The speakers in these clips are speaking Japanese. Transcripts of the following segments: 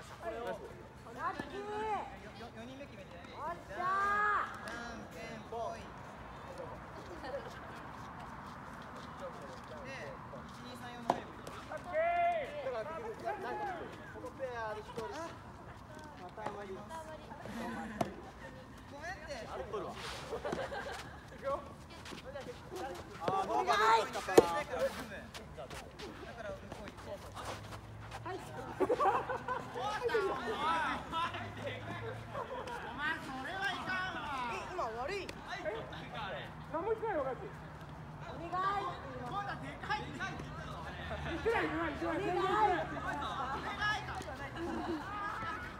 ラッキー4人目決めてねおっしゃじゃんけんぽいで1234のヘルプだからのペアで一人また。あまりごめんるわあーノーバーーで返したい。から全部だから向こう行って。今悪い何もってない。よ、ガチ。お願い。言ってない、言ってない、言ってない、全然言ってない。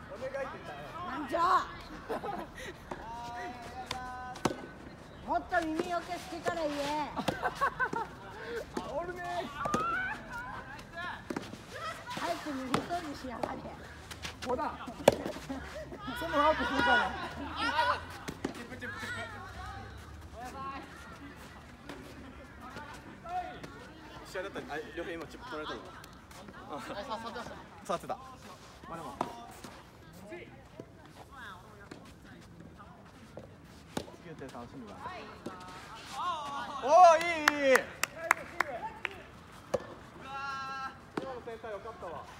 お願い。って言ったよなんじゃもっと耳よけしてから言えあ、おるね。早く塗りそうにしやがれほら。そのアウトするから。試合だったらあ両辺今チップ取られたの触ってたまあでも次打って楽しみだおおいいいいかったわ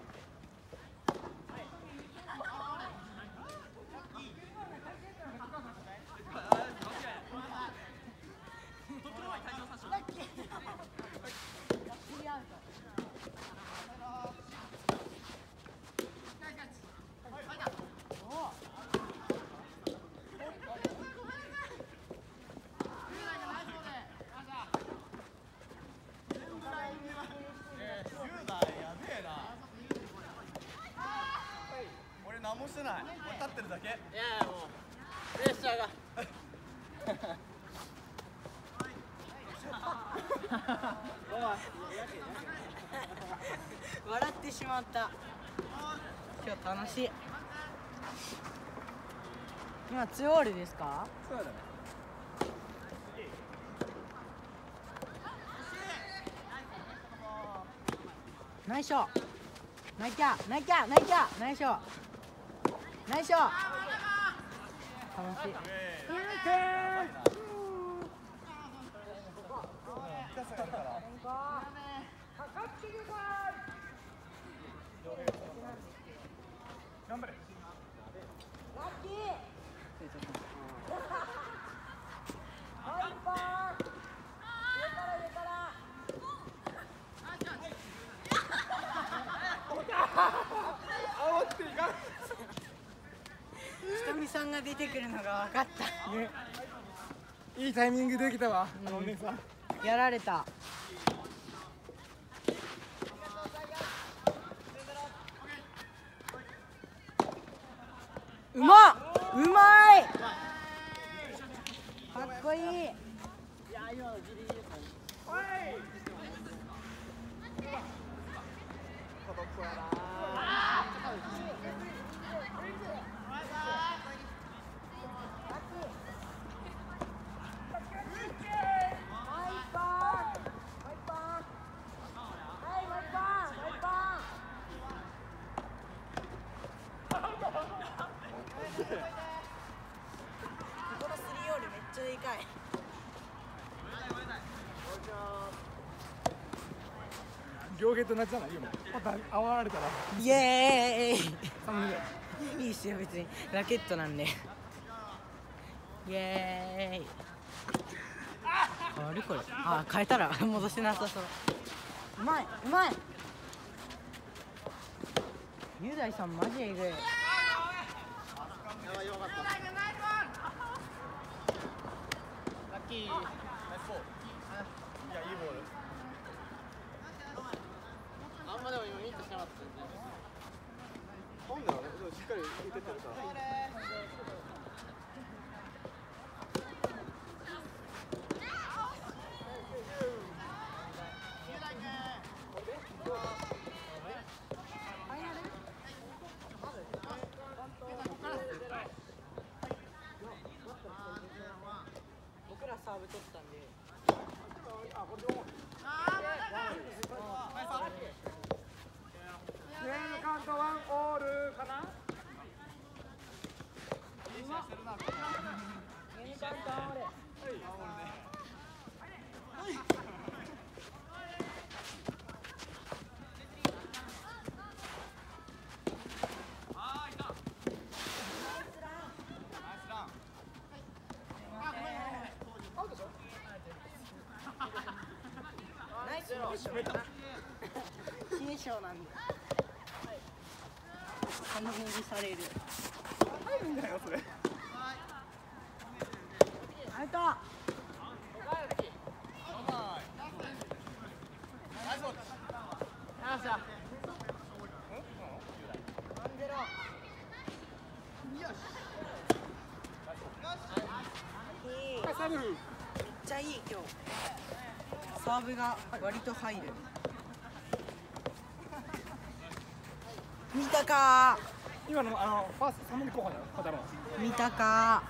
俺何もしてない。俺立ってるだけ。いやいやもうプレッシャーが。笑ってしまった。今日楽しい。今ツーオールですか？そうだね。ナイスショナイキャナイキャナイキャナイスショナイスショ頑張れ。ラッキーハイパー上から上からあ、待っていかん。ひとみさんが出てくるのが分かった ね。いいタイミングできたわ。あのお姉さん。やられたうまっうまいかっこいいハイパーハイパーはいハイパーハイパーこのスリーオールめっちゃでかい両ヘッドなっちゃないよ。もうまた合わられたら。イエーイ。いいっすよ別に。ラケットなんで。イエーイ。変わるこれ。あ変えたら。戻せなさそう。うまいうまい。雄大さんマジえぐい。やばいよかったラッキーナイスフォーいやいいボールあんまでも今ミートしなかったですね。本だよねでもしっかり打ててるから勝なんで頼みにされる入るんだよそれアウトめっちゃいい今日。サーブが割と入る。見たか。今のあのファースト3年後半だよ片山見たか。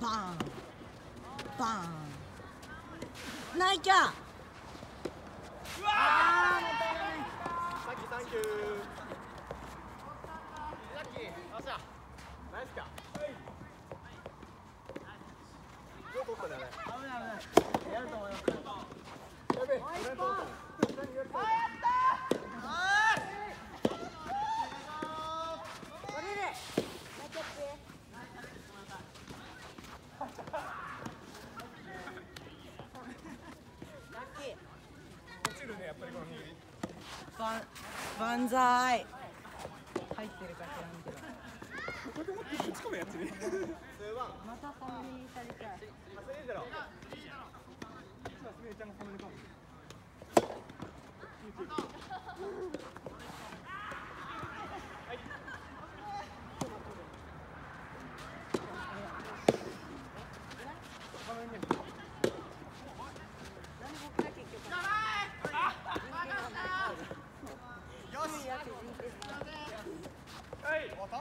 バーン。バーン。ナイキャーサンキュー。サンキューラッキーよっしゃナイスかよく取ったねあれやると思いますやべえ俺のとこ落ちるねやっぱりこの握りばん万歳入ってるか知らんけどつかもやって打ち込むやつね。またサムネにされたい走れんだろ今すみれちゃんがファミリーか。も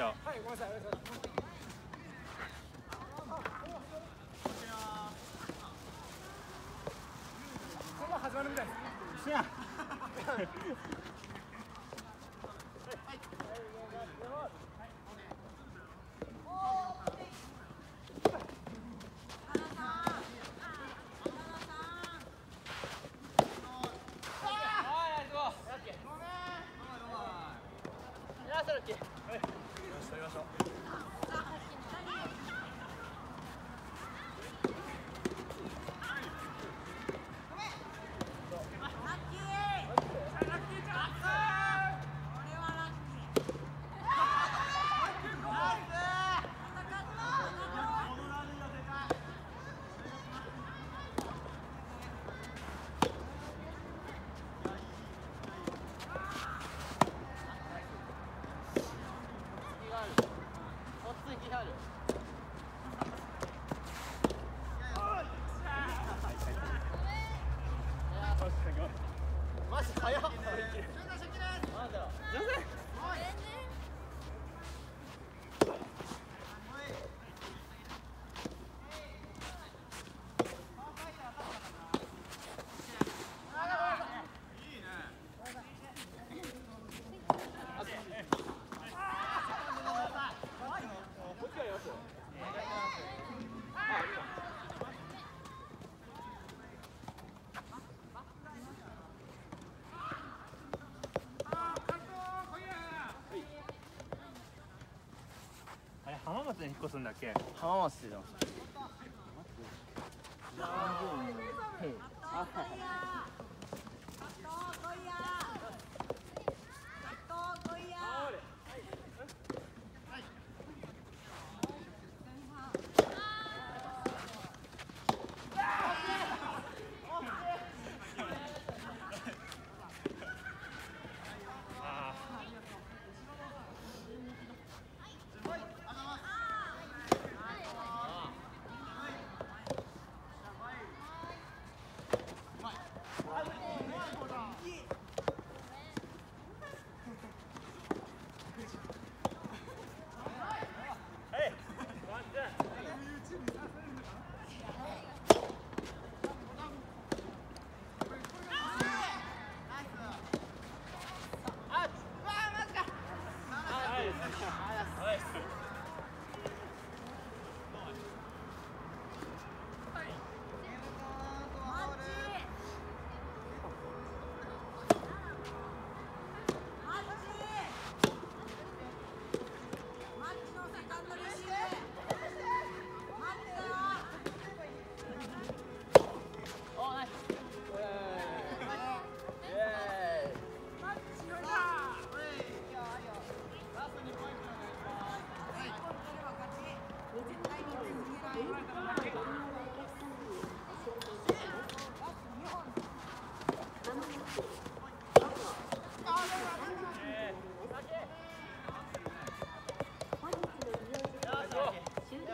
めんなさいそんな始まるみたいですマジ早っあれ浜松に引っ越すんだっけ？浜松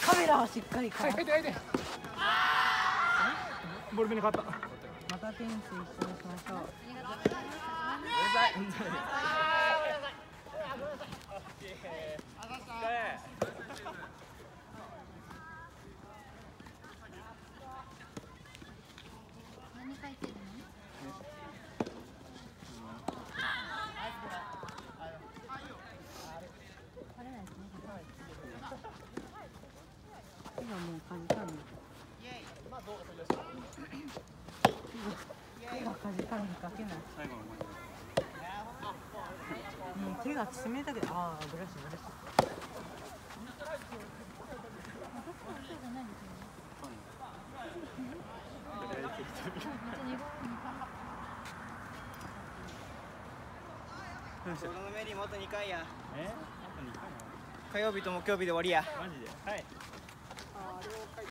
カメラはしっかりかはいはいはいはいボルトに変わった。またテニス一緒にしましょう。何書いてるのこれなんですね今もうかじかんで手がかじかんでかけない最後の手が冷たくてああブラシブラシそのメリーもあと2回や。えあと2回な火曜日と木曜日で終わりや。マジで？はい